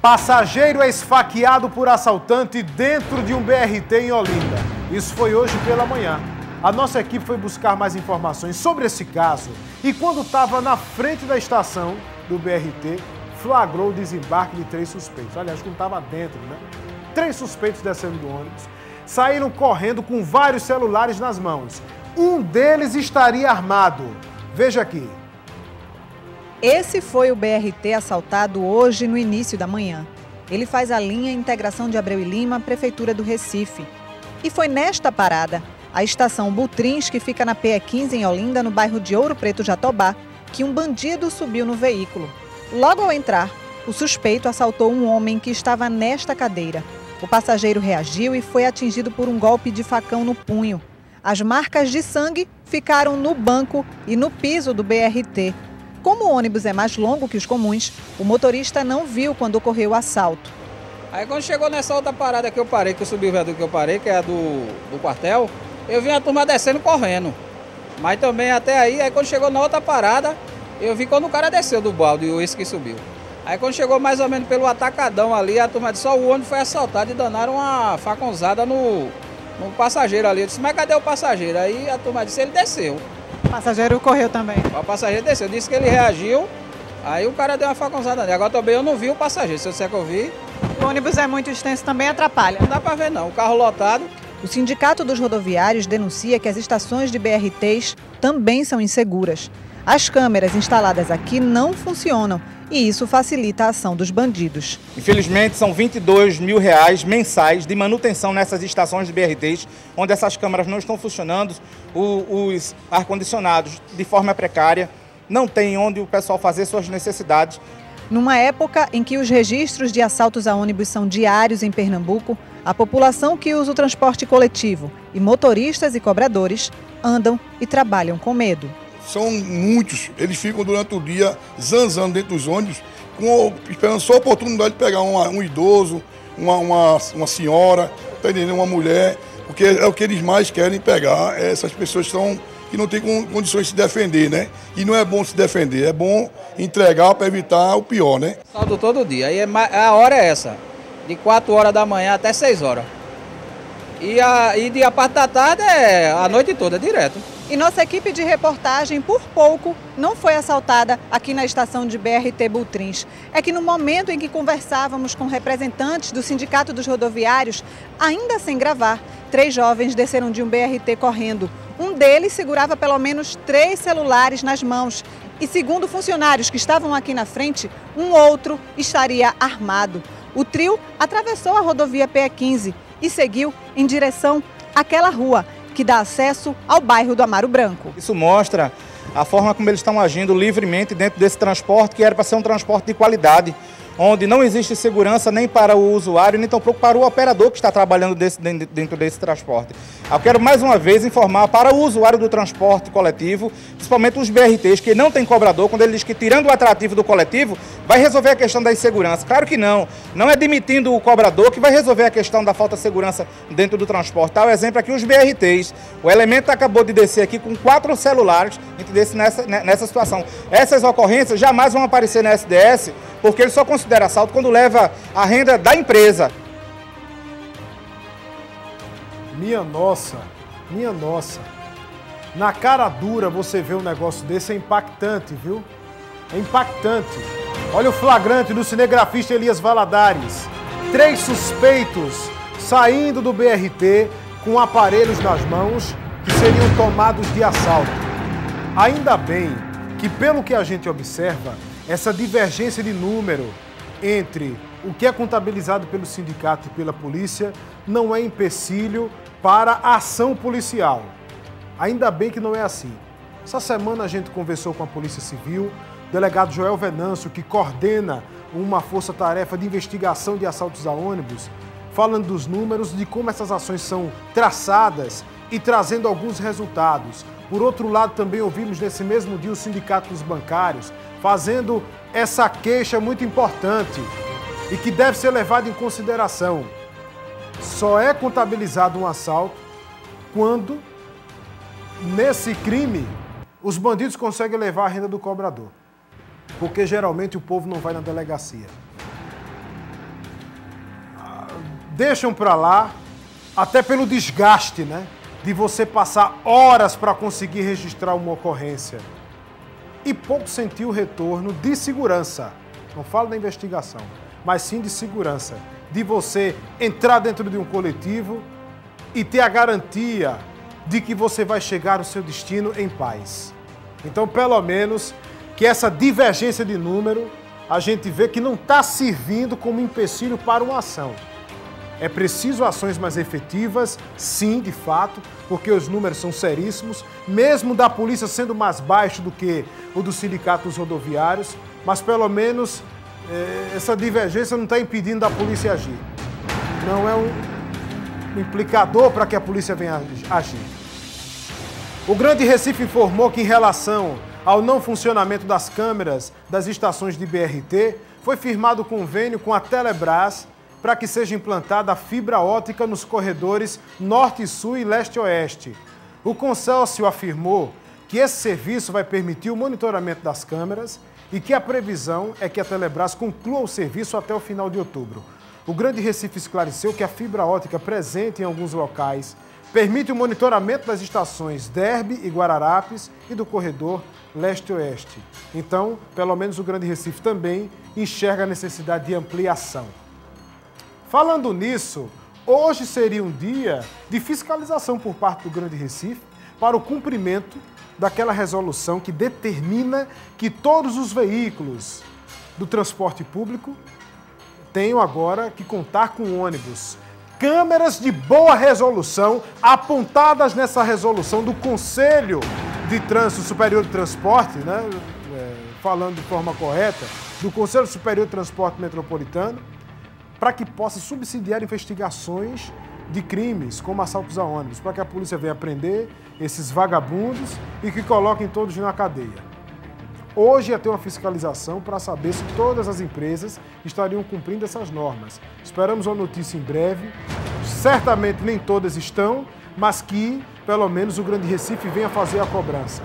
Passageiro é esfaqueado por assaltante dentro de um BRT em Olinda. Isso foi hoje pela manhã. A nossa equipe foi buscar mais informações sobre esse caso e quando estava na frente da estação do BRT, flagrou o desembarque de três suspeitos. Aliás, não estava dentro, né? Três suspeitos descendo do ônibus, saíram correndo com vários celulares nas mãos. Um deles estaria armado. Veja aqui. Esse foi o BRT assaltado hoje no início da manhã. Ele faz a linha Integração de Abreu e Lima, Prefeitura do Recife. E foi nesta parada, a estação Butrins, que fica na PE 15 em Olinda, no bairro de Ouro Preto, Jatobá, que um bandido subiu no veículo. Logo ao entrar, o suspeito assaltou um homem que estava nesta cadeira. O passageiro reagiu e foi atingido por um golpe de facão no punho. As marcas de sangue ficaram no banco e no piso do BRT. Como o ônibus é mais longo que os comuns, o motorista não viu quando ocorreu o assalto. Aí quando chegou nessa outra parada que eu parei, que eu subi o viaduto que eu parei, que é a do, do quartel, eu vi a turma descendo correndo. Mas também até aí, aí quando chegou na outra parada, eu vi quando o cara desceu do balde, o esse que subiu. Aí quando chegou mais ou menos pelo atacadão ali, a turma disse, só o ônibus foi assaltado e danaram uma faconzada no, no passageiro ali. Eu disse, mas cadê o passageiro? Aí a turma disse, ele desceu. O passageiro correu também. O passageiro desceu, disse que ele reagiu, aí o cara deu uma facãozada nele. Agora também eu não vi o passageiro, se eu disser que eu vi. O ônibus é muito extenso, também atrapalha. Não dá pra ver não, o carro lotado. O Sindicato dos Rodoviários denuncia que as estações de BRTs também são inseguras. As câmeras instaladas aqui não funcionam e isso facilita a ação dos bandidos. Infelizmente, são 22 mil reais mensais de manutenção nessas estações de BRTs, onde essas câmeras não estão funcionando, os ar-condicionados de forma precária, não tem onde o pessoal fazer suas necessidades. Numa época em que os registros de assaltos a ônibus são diários em Pernambuco, a população que usa o transporte coletivo e motoristas e cobradores andam e trabalham com medo. São muitos, eles ficam durante o dia zanzando dentro dos ônibus, com, esperando só a oportunidade de pegar uma, um idoso, uma, uma, uma senhora, tá uma mulher, porque é o que eles mais querem pegar, é essas pessoas estão que não tem condições de se defender, né? E não é bom se defender, é bom entregar para evitar o pior, né? Saldo todo dia. Aí é, a hora é essa, de 4 horas da manhã até 6 horas. E, a, e a parte da tarde é a noite toda, direto. E nossa equipe de reportagem, por pouco, não foi assaltada aqui na estação de BRT Bultrins. É que no momento em que conversávamos com representantes do Sindicato dos Rodoviários, ainda sem gravar, três jovens desceram de um BRT correndo. Um deles segurava pelo menos três celulares nas mãos. E segundo funcionários que estavam aqui na frente, um outro estaria armado. O trio atravessou a rodovia PE15 e seguiu em direção àquela rua que dá acesso ao bairro do Amaro Branco. Isso mostra a forma como eles estão agindo livremente dentro desse transporte, que era para ser um transporte de qualidade onde não existe segurança nem para o usuário, nem tampouco para o operador que está trabalhando desse, dentro desse transporte. Eu quero mais uma vez informar para o usuário do transporte coletivo, principalmente os BRTs, que não tem cobrador, quando ele diz que tirando o atrativo do coletivo, vai resolver a questão da insegurança. Claro que não. Não é demitindo o cobrador que vai resolver a questão da falta de segurança dentro do transporte. Tal exemplo aqui, os BRTs. O elemento acabou de descer aqui com quatro celulares nessa, nessa situação. Essas ocorrências jamais vão aparecer na SDS, porque ele só considera assalto quando leva a renda da empresa. Minha nossa, minha nossa. Na cara dura você vê um negócio desse é impactante, viu? É impactante. Olha o flagrante do cinegrafista Elias Valadares. Três suspeitos saindo do BRT com aparelhos nas mãos que seriam tomados de assalto. Ainda bem que, pelo que a gente observa, essa divergência de número entre o que é contabilizado pelo sindicato e pela polícia não é empecilho para a ação policial. Ainda bem que não é assim. Essa semana a gente conversou com a Polícia Civil, o delegado Joel Venâncio, que coordena uma força-tarefa de investigação de assaltos a ônibus, falando dos números, de como essas ações são traçadas e trazendo alguns resultados. Por outro lado, também ouvimos nesse mesmo dia o Sindicato dos Bancários fazendo essa queixa muito importante e que deve ser levada em consideração. Só é contabilizado um assalto quando, nesse crime, os bandidos conseguem levar a renda do cobrador. Porque geralmente o povo não vai na delegacia. deixam para lá, até pelo desgaste, né? De você passar horas para conseguir registrar uma ocorrência. E pouco sentiu o retorno de segurança. Não falo da investigação, mas sim de segurança. De você entrar dentro de um coletivo e ter a garantia de que você vai chegar ao seu destino em paz. Então, pelo menos, que essa divergência de número a gente vê que não está servindo como empecilho para uma ação. É preciso ações mais efetivas, sim, de fato, porque os números são seríssimos, mesmo da polícia sendo mais baixo do que o dos sindicatos rodoviários, mas pelo menos eh, essa divergência não está impedindo da polícia agir. Não é um implicador para que a polícia venha agir. O Grande Recife informou que, em relação ao não funcionamento das câmeras das estações de BRT, foi firmado convênio com a Telebrás para que seja implantada a fibra ótica nos corredores Norte, Sul e Leste-Oeste. O consórcio afirmou que esse serviço vai permitir o monitoramento das câmeras e que a previsão é que a Telebrás conclua o serviço até o final de outubro. O Grande Recife esclareceu que a fibra ótica presente em alguns locais permite o monitoramento das estações Derby e Guararapes e do corredor leste-oeste. Então, pelo menos o Grande Recife também enxerga a necessidade de ampliação. Falando nisso, hoje seria um dia de fiscalização por parte do Grande Recife para o cumprimento daquela resolução que determina que todos os veículos do transporte público tenham agora que contar com ônibus. Câmeras de boa resolução apontadas nessa resolução do Conselho de Trânsito Superior de Transporte, né, é, falando de forma correta, do Conselho Superior de Transporte Metropolitano, para que possa subsidiar investigações de crimes, como assaltos a ônibus, para que a polícia venha prender esses vagabundos e que coloquem todos na cadeia. Hoje ia ter uma fiscalização para saber se todas as empresas estariam cumprindo essas normas. Esperamos uma notícia em breve. Certamente nem todas estão, mas que pelo menos o Grande Recife venha fazer a cobrança.